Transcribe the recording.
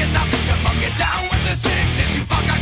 You're not gonna down with the sickness you fuck. I